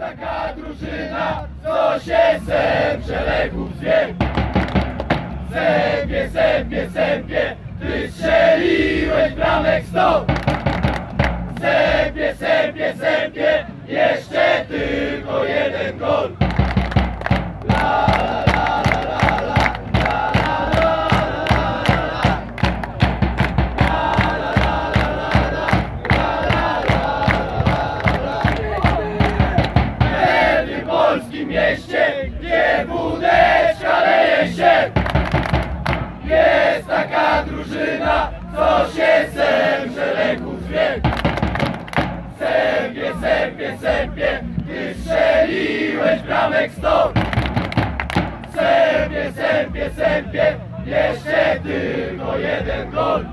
taka drużyna, co się sem przelegów zwie. Sępie, sępie, sępie, ty strzeliłeś bramek sto. Sępie, sępie, sępie, Jest taka drużyna, co się zemrze leków zwie. Sępie, sępie, sępie, ty strzeliłeś bramek sto. Sępie, sępie, sępie, jeszcze tylko jeden gol